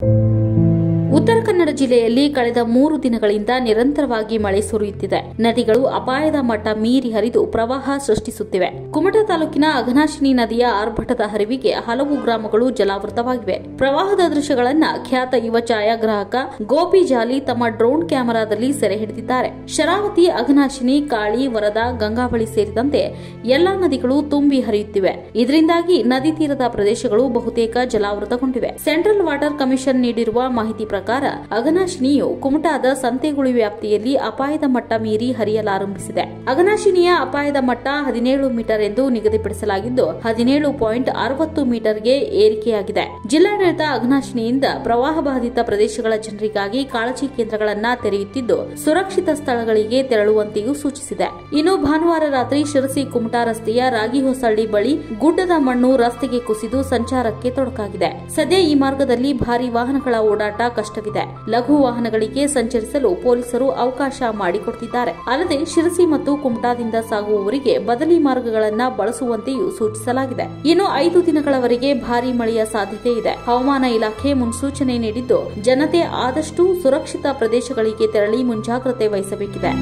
thank you ಜಿಲ್ಲೆಯಲ್ಲಿ ಕಳೆದ ಮೂರು ದಿನಗಳಿಂದ ನಿರಂತರವಾಗಿ ಮಳೆ ಸುರಿಯುತ್ತಿದೆ. ನದಿಗಳು ಅಪಾಯದ ಮಟ್ಟ ಮೀರಿ ಹರಿದು ಪ್ರವಾಹ ಸೃಷ್ಟಿಸುತ್ತಿವೆ. ಕುಮಟಾ ತಾಲೂಕಿನ ಅಘನಾಶಿನಿ ನದಿಯ ಆರ್ಭಟದ ಹರಿವಿಗೆ ಹಲವು ಗ್ರಾಮಗಳು ಜಲಾವೃತವಾಗಿವೆ. ಪ್ರವಾಹದ ದೃಶ್ಯಗಳನ್ನ ಖ್ಯಾತ ಯುವ ಛಾಯಾಗ್ರಾಹಕ ಗೋಪಿ ಜಾಲಿ ತಮ್ಮ ಡ್ರೋನ್ ಕ್ಯಾಮೆರಾದಲ್ಲಿ ಸೆರೆ ಹಿಡಿದಿದ್ದಾರೆ. ಶರಾವತಿ, ಅಘನಾಶಿನಿ, ಕಾಳಿ, ವರದಾ, ಗಂಗಾವಳಿ ಸೇರಿದಂತೆ ಎಲ್ಲಾ ನದಿಗಳು ತುಂಬಿ ಹರಿಯುತ್ತಿವೆ. ಇದರಿಂದಾಗಿ ನದಿ ತೀರದ ಪ್ರದೇಶಗಳು ಬಹುತೇಕ ಜಲಾವೃತಗೊಂಡಿವೆ. ಸೆಂಟ್ರಲ್ ವಾಟರ್ ಕಮಿಷನ್ ನೀಡಿರುವ ಮಾಹಿತಿ ಪ್ರಕಾರ ಅಘನಾಶಿನಿಯು ಕುಮಟಾದ ಸಂತೆಗುಳಿ ವ್ಯಾಪ್ತಿಯಲ್ಲಿ ಅಪಾಯದ ಮಟ್ಟ ಮೀರಿ ಹರಿಯಲಾರಂಭಿಸಿದೆ. ಅಘನಾಶಿನಿಯ ಅಪಾಯದ ಮಟ್ಟ ಹದಿನೇಳು ಮೀಟರ್ ಎಂದು ನಿಗದಿಪಡಿಸಲಾಗಿದ್ದು, ಹದಿನೇಳು ಪಾಯಿಂಟ್ ಅರವತ್ತು ಮೀಟರ್ಗೆ ಏರಿಕೆಯಾಗಿದೆ. ಜಿಲ್ಲಾಡಳಿತ ಅಘನಾಶಿನಿಯಿಂದ ಪ್ರವಾಹ ಬಾಧಿತ ಪ್ರದೇಶಗಳ ಜನರಿಗಾಗಿ ಕಾಳಜಿ ಕೇಂದ್ರಗಳನ್ನ ತೆರೆಯುತ್ತಿದ್ದು, ಸುರಕ್ಷಿತ ಸ್ಥಳಗಳಿಗೆ ತೆರಳುವಂತೆಯೂ ಸೂಚಿಸಿದೆ. ಇನ್ನು ಭಾನುವಾರ ರಾತ್ರಿ ಶಿರಸಿ ಕುಮಟಾ ರಸ್ತೆಯ ರಾಗಿ ಹೊಸಳ್ಳಿ ಬಳಿ ಗುಡ್ಡದ ಮಣ್ಣು ರಸ್ತೆಗೆ ಕುಸಿದು ಸಂಚಾರಕ್ಕೆ ತೊಡಕಾಗಿದೆ. ಸದ್ಯ ಈ ಮಾರ್ಗದಲ್ಲಿ ಭಾರಿ ವಾಹನಗಳ ಓಡಾಟ ಕಷ್ಟವಿದೆ. ಲಘು ವಾಹನಗಳಿಗೆ ಸಂಚರಿಸಲು ಪೊಲೀಸರು ಅವಕಾಶ ಮಾಡಿಕೊಡುತ್ತಿದ್ದಾರೆ ಅಲ್ಲದೆ ಶಿರಸಿ ಮತ್ತು ಕುಮಟಾದಿಂದ ಸಾಗುವವರಿಗೆ ಬದಲಿ ಮಾರ್ಗಗಳನ್ನು ಬಳಸುವಂತೆಯೂ ಸೂಚಿಸಲಾಗಿದೆ. ಇನ್ನು ಐದು ದಿನಗಳವರೆಗೆ ಭಾರೀ ಮಳೆಯ ಸಾಧ್ಯತೆ ಇದೆ. ಹವಾಮಾನ ಇಲಾಖೆ ಮುನ್ಸೂಚನೆ ನೀಡಿದ್ದು, ಜನತೆ ಆದಷ್ಟು ಸುರಕ್ಷಿತ ಪ್ರದೇಶಗಳಿಗೆ ತೆರಳಿ ಮುಂಜಾಗ್ರತೆ ವಹಿಸಬೇಕಿದೆ.